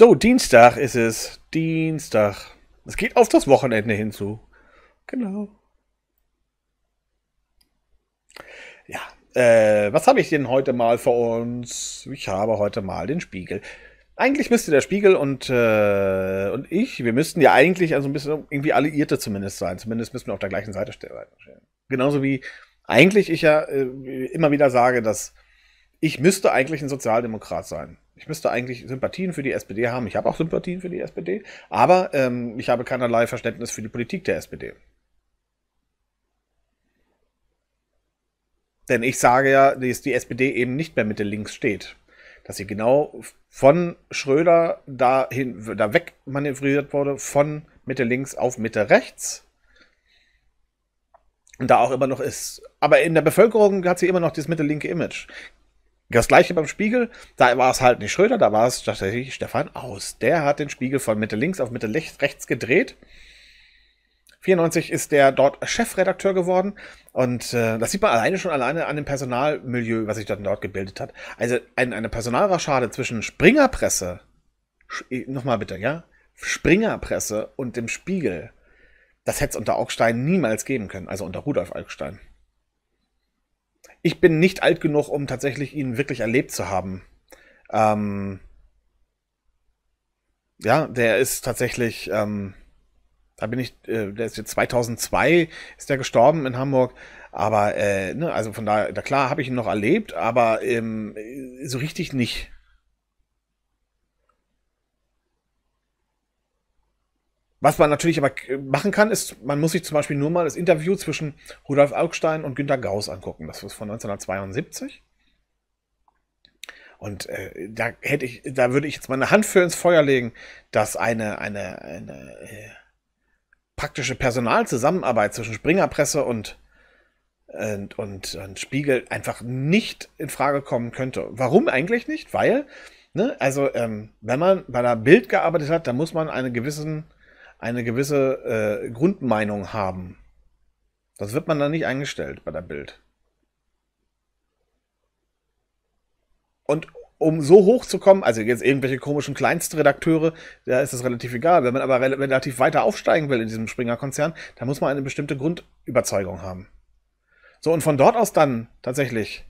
So, Dienstag ist es. Dienstag. Es geht auf das Wochenende hinzu. Genau. Ja, äh, was habe ich denn heute mal für uns? Ich habe heute mal den Spiegel. Eigentlich müsste der Spiegel und, äh, und ich, wir müssten ja eigentlich also ein bisschen irgendwie Alliierte zumindest sein. Zumindest müssen wir auf der gleichen Seite stehen. Genauso wie eigentlich ich ja äh, immer wieder sage, dass ich müsste eigentlich ein Sozialdemokrat sein. Ich müsste eigentlich Sympathien für die SPD haben. Ich habe auch Sympathien für die SPD, aber ähm, ich habe keinerlei Verständnis für die Politik der SPD. Denn ich sage ja, dass die SPD eben nicht mehr Mitte links steht. Dass sie genau von Schröder dahin, da weg manövriert wurde, von Mitte links auf Mitte rechts. Und da auch immer noch ist. Aber in der Bevölkerung hat sie immer noch dieses Mitte-linke Image. Das gleiche beim Spiegel, da war es halt nicht Schröder, da war es tatsächlich Stefan Aus. Der hat den Spiegel von Mitte links auf Mitte rechts gedreht. 94 ist der dort Chefredakteur geworden und äh, das sieht man alleine schon alleine an dem Personalmilieu, was sich dann dort gebildet hat. Also ein, eine Personalraschade zwischen Springerpresse, nochmal bitte, ja, Springerpresse und dem Spiegel, das hätte es unter Augstein niemals geben können, also unter Rudolf Augstein ich bin nicht alt genug, um tatsächlich ihn wirklich erlebt zu haben. Ähm, ja, der ist tatsächlich, ähm, da bin ich, äh, der ist jetzt 2002, ist der gestorben in Hamburg. Aber, äh, ne, also von daher, da klar habe ich ihn noch erlebt, aber ähm, so richtig nicht. Was man natürlich aber machen kann, ist, man muss sich zum Beispiel nur mal das Interview zwischen Rudolf Augstein und Günter Gauss angucken. Das ist von 1972. Und äh, da hätte ich, da würde ich jetzt meine Hand für ins Feuer legen, dass eine, eine, eine äh, praktische Personalzusammenarbeit zwischen Springerpresse und, und, und, und Spiegel einfach nicht in Frage kommen könnte. Warum eigentlich nicht? Weil, ne, also ähm, wenn man bei der Bild gearbeitet hat, dann muss man einen gewissen eine gewisse äh, Grundmeinung haben. Das wird man dann nicht eingestellt bei der Bild. Und um so hoch zu kommen, also jetzt irgendwelche komischen Kleinstredakteure, da ist das relativ egal. Wenn man aber relativ weiter aufsteigen will in diesem Springer-Konzern, dann muss man eine bestimmte Grundüberzeugung haben. So, und von dort aus dann tatsächlich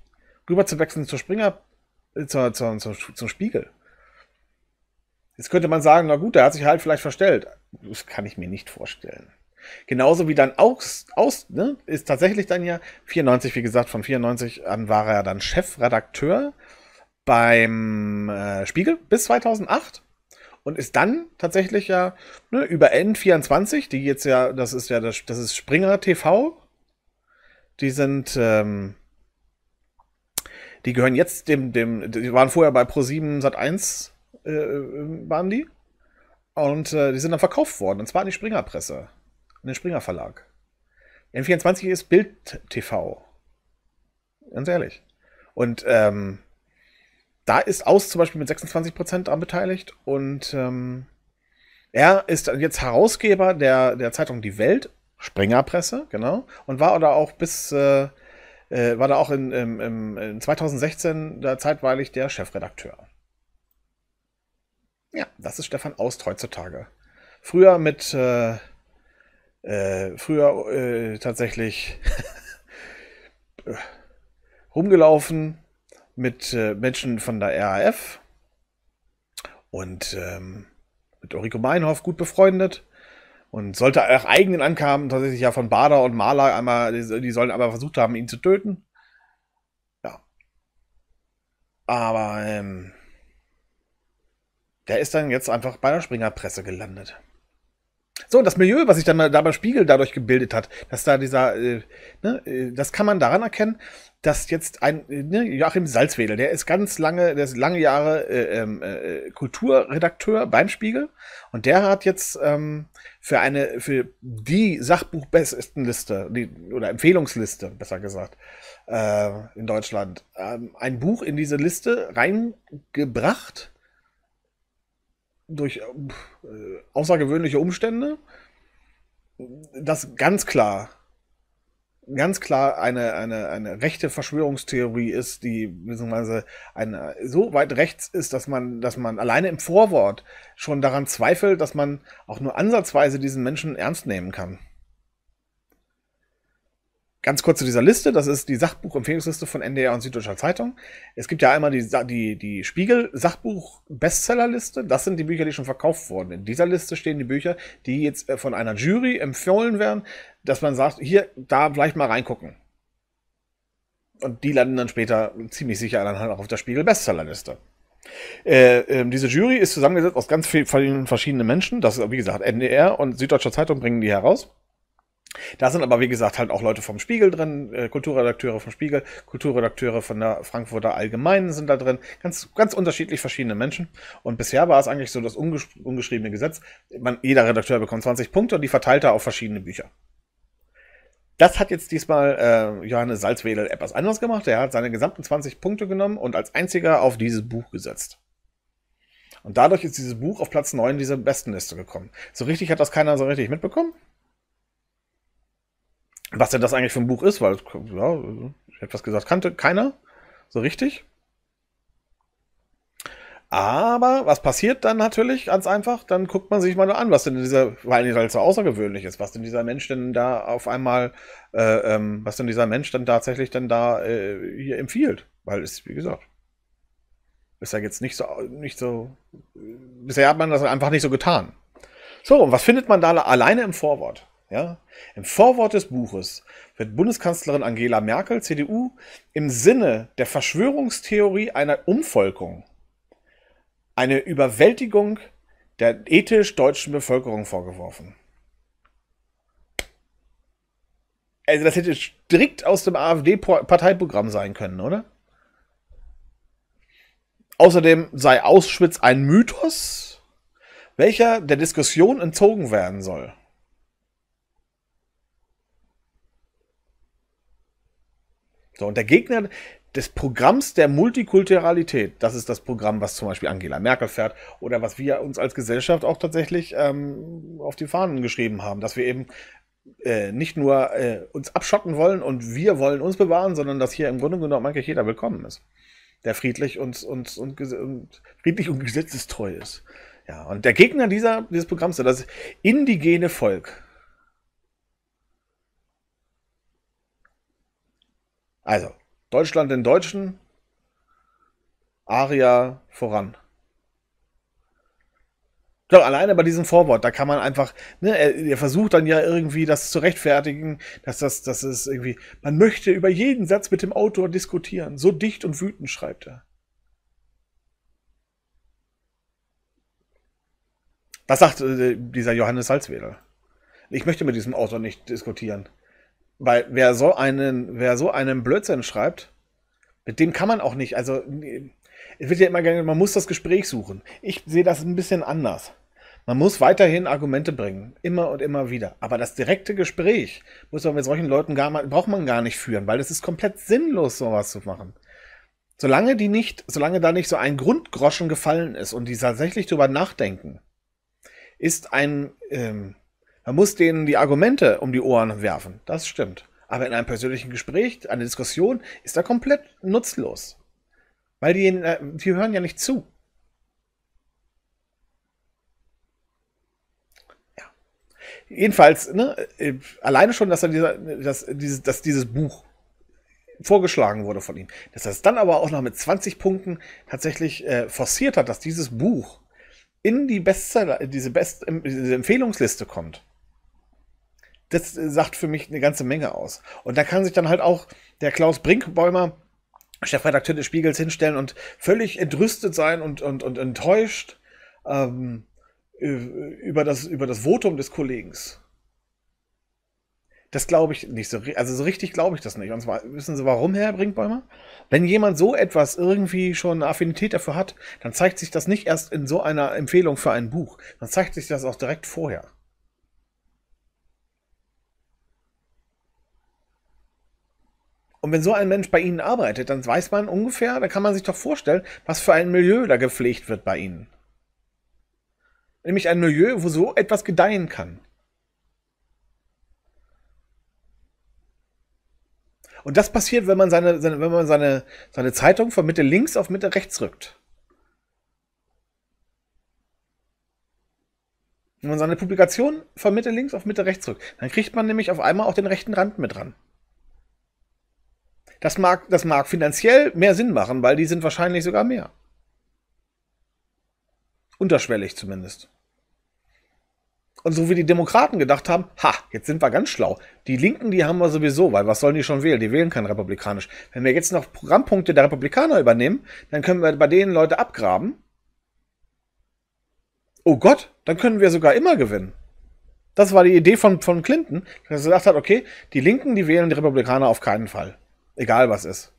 rüber zu wechseln zur Springer, äh, zur, zur, zur, zum Spiegel. Jetzt könnte man sagen, na gut, der hat sich halt vielleicht verstellt. Das kann ich mir nicht vorstellen. Genauso wie dann aus, aus ne, ist tatsächlich dann ja 94, wie gesagt, von 94 an war er dann Chefredakteur beim äh, Spiegel bis 2008 und ist dann tatsächlich ja ne, über N24, die jetzt ja, das ist ja das, das ist Springer TV, die sind, ähm, die gehören jetzt dem, dem, die waren vorher bei Pro7 Sat1 äh, waren die. Und äh, die sind dann verkauft worden. Und zwar an die Springerpresse. An den Springer Verlag. N24 ist Bild TV. Ganz ehrlich. Und ähm, da ist Aus zum Beispiel mit 26% daran beteiligt. Und ähm, er ist jetzt Herausgeber der, der Zeitung Die Welt, Springerpresse, genau. Und war da auch bis, äh, äh, war da auch in, in, in 2016 da zeitweilig der Chefredakteur. Ja, das ist Stefan Aust heutzutage. Früher mit, äh, äh, früher äh, tatsächlich rumgelaufen mit äh, Menschen von der RAF und ähm, mit Ulrike Meinhoff gut befreundet und sollte auch eigenen ankamen, tatsächlich ja von Bader und Maler einmal, die, die sollen aber versucht haben, ihn zu töten. Ja. Aber ähm, der ist dann jetzt einfach bei der Springerpresse gelandet. So, das Milieu, was sich dann da beim Spiegel dadurch gebildet hat, dass da dieser, äh, ne, äh, das kann man daran erkennen, dass jetzt ein äh, ne, Joachim Salzwedel, der ist ganz lange, der ist lange Jahre äh, ähm, äh, Kulturredakteur beim Spiegel und der hat jetzt ähm, für eine, für die Sachbuchbestenliste, die, oder Empfehlungsliste, besser gesagt, äh, in Deutschland, ähm, ein Buch in diese Liste reingebracht, durch äh, außergewöhnliche Umstände, das ganz klar, ganz klar eine, eine, eine rechte Verschwörungstheorie ist, die beziehungsweise eine, so weit rechts ist, dass man, dass man alleine im Vorwort schon daran zweifelt, dass man auch nur ansatzweise diesen Menschen ernst nehmen kann. Ganz kurz zu dieser Liste, das ist die Sachbuchempfehlungsliste von NDR und Süddeutscher Zeitung. Es gibt ja einmal die, die, die Spiegel-Sachbuch-Bestsellerliste, das sind die Bücher, die schon verkauft wurden. In dieser Liste stehen die Bücher, die jetzt äh, von einer Jury empfohlen werden, dass man sagt, hier, da vielleicht mal reingucken. Und die landen dann später ziemlich sicher dann halt auch auf der Spiegel-Bestsellerliste. Äh, äh, diese Jury ist zusammengesetzt aus ganz vielen verschiedenen Menschen. Das ist, wie gesagt, NDR und Süddeutscher Zeitung bringen die heraus. Da sind aber, wie gesagt, halt auch Leute vom Spiegel drin, äh, Kulturredakteure vom Spiegel, Kulturredakteure von der Frankfurter Allgemeinen sind da drin, ganz, ganz unterschiedlich verschiedene Menschen. Und bisher war es eigentlich so das ungesch ungeschriebene Gesetz. Man, jeder Redakteur bekommt 20 Punkte und die verteilt er auf verschiedene Bücher. Das hat jetzt diesmal äh, Johannes Salzwedel etwas anders gemacht. Er hat seine gesamten 20 Punkte genommen und als einziger auf dieses Buch gesetzt. Und dadurch ist dieses Buch auf Platz 9 dieser Bestenliste gekommen. So richtig hat das keiner so richtig mitbekommen was denn das eigentlich für ein Buch ist, weil, ja, ich hätte was gesagt, kannte keiner so richtig. Aber was passiert dann natürlich ganz einfach? Dann guckt man sich mal an, was denn dieser, weil es halt so außergewöhnlich ist, was denn dieser Mensch denn da auf einmal, äh, ähm, was denn dieser Mensch dann tatsächlich dann da äh, hier empfiehlt. Weil es, wie gesagt, ist ja jetzt nicht so, nicht so, bisher hat man das einfach nicht so getan. So, und was findet man da alleine im Vorwort? Ja? Im Vorwort des Buches wird Bundeskanzlerin Angela Merkel, CDU, im Sinne der Verschwörungstheorie einer Umvolkung eine Überwältigung der ethisch deutschen Bevölkerung vorgeworfen. Also das hätte strikt aus dem AfD-Parteiprogramm sein können, oder? Außerdem sei Auschwitz ein Mythos, welcher der Diskussion entzogen werden soll. So, und der Gegner des Programms der Multikulturalität, das ist das Programm, was zum Beispiel Angela Merkel fährt oder was wir uns als Gesellschaft auch tatsächlich ähm, auf die Fahnen geschrieben haben, dass wir eben äh, nicht nur äh, uns abschotten wollen und wir wollen uns bewahren, sondern dass hier im Grunde genommen eigentlich jeder willkommen ist, der friedlich und, und, und, und friedlich und gesetzestreu ist. Ja, und der Gegner dieser, dieses Programms, das indigene Volk, Also, Deutschland den Deutschen, Aria voran. Doch, alleine bei diesem Vorwort, da kann man einfach, ne, er, er, versucht dann ja irgendwie das zu rechtfertigen, dass das, das ist irgendwie, man möchte über jeden Satz mit dem Autor diskutieren. So dicht und wütend schreibt er. Das sagt äh, dieser Johannes Salzwedel. Ich möchte mit diesem Autor nicht diskutieren. Weil wer so einen, wer so einen Blödsinn schreibt, mit dem kann man auch nicht, also es wird ja immer gerne, man muss das Gespräch suchen. Ich sehe das ein bisschen anders. Man muss weiterhin Argumente bringen, immer und immer wieder. Aber das direkte Gespräch muss man mit solchen Leuten gar braucht man gar nicht führen, weil es ist komplett sinnlos, sowas zu machen. Solange die nicht, solange da nicht so ein Grundgroschen gefallen ist und die tatsächlich drüber nachdenken, ist ein ähm, man muss denen die Argumente um die Ohren werfen. Das stimmt. Aber in einem persönlichen Gespräch, eine Diskussion, ist er komplett nutzlos. Weil die, äh, die hören ja nicht zu. Ja. Jedenfalls, ne, äh, alleine schon, dass, er dieser, dass, dieses, dass dieses Buch vorgeschlagen wurde von ihm, dass er es dann aber auch noch mit 20 Punkten tatsächlich äh, forciert hat, dass dieses Buch in die Bestseller, diese, Best, diese Empfehlungsliste kommt das sagt für mich eine ganze Menge aus. Und da kann sich dann halt auch der Klaus Brinkbäumer, Chefredakteur des Spiegels, hinstellen und völlig entrüstet sein und, und, und enttäuscht ähm, über, das, über das Votum des Kollegen. Das glaube ich nicht so. Also so richtig glaube ich das nicht. Und zwar, wissen Sie warum, Herr Brinkbäumer? Wenn jemand so etwas irgendwie schon eine Affinität dafür hat, dann zeigt sich das nicht erst in so einer Empfehlung für ein Buch. Dann zeigt sich das auch direkt vorher. Und wenn so ein Mensch bei Ihnen arbeitet, dann weiß man ungefähr, da kann man sich doch vorstellen, was für ein Milieu da gepflegt wird bei Ihnen. Nämlich ein Milieu, wo so etwas gedeihen kann. Und das passiert, wenn man seine, seine, wenn man seine, seine Zeitung von Mitte links auf Mitte rechts rückt. Wenn man seine Publikation von Mitte links auf Mitte rechts rückt, dann kriegt man nämlich auf einmal auch den rechten Rand mit dran. Das mag, das mag finanziell mehr Sinn machen, weil die sind wahrscheinlich sogar mehr. Unterschwellig zumindest. Und so wie die Demokraten gedacht haben, ha, jetzt sind wir ganz schlau. Die Linken, die haben wir sowieso, weil was sollen die schon wählen? Die wählen kein republikanisch. Wenn wir jetzt noch Programmpunkte der Republikaner übernehmen, dann können wir bei denen Leute abgraben. Oh Gott, dann können wir sogar immer gewinnen. Das war die Idee von, von Clinton, dass er gesagt hat, okay, die Linken, die wählen die Republikaner auf keinen Fall. Egal was ist.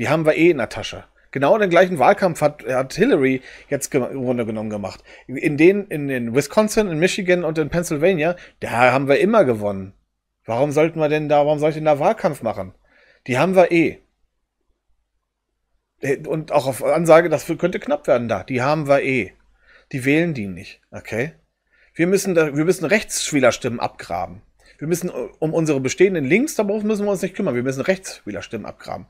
Die haben wir eh in der Tasche. Genau den gleichen Wahlkampf hat, hat Hillary jetzt im Grunde genommen gemacht. In den, in den Wisconsin, in Michigan und in Pennsylvania, da haben wir immer gewonnen. Warum sollten wir denn da, warum soll ich denn da Wahlkampf machen? Die haben wir eh. Äh, und auch auf Ansage, das könnte knapp werden da. Die haben wir eh. Die wählen die nicht. Okay? Wir müssen, da, wir müssen Rechtsspielerstimmen abgraben. Wir müssen um unsere bestehenden Links, da müssen wir uns nicht kümmern. Wir müssen Rechtsspielerstimmen abgraben.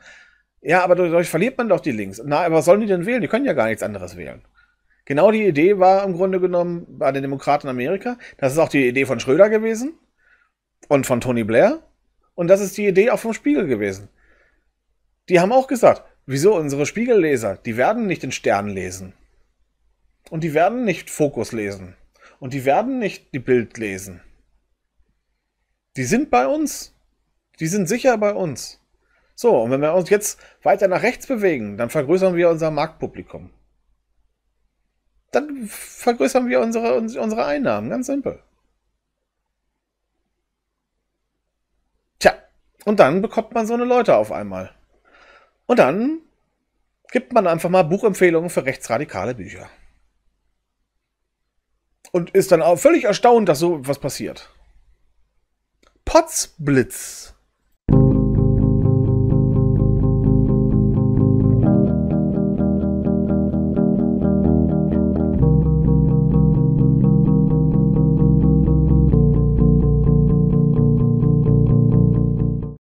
Ja, aber dadurch verliert man doch die Links. Na, aber was sollen die denn wählen? Die können ja gar nichts anderes wählen. Genau die Idee war im Grunde genommen bei den Demokraten in Amerika. Das ist auch die Idee von Schröder gewesen und von Tony Blair. Und das ist die Idee auch vom Spiegel gewesen. Die haben auch gesagt, wieso unsere Spiegelleser, die werden nicht den Stern lesen. Und die werden nicht Fokus lesen. Und die werden nicht die Bild lesen. Die sind bei uns. Die sind sicher bei uns. So, und wenn wir uns jetzt weiter nach rechts bewegen, dann vergrößern wir unser Marktpublikum. Dann vergrößern wir unsere, unsere Einnahmen, ganz simpel. Tja, und dann bekommt man so eine Leute auf einmal. Und dann gibt man einfach mal Buchempfehlungen für rechtsradikale Bücher. Und ist dann auch völlig erstaunt, dass so was passiert. Potzblitz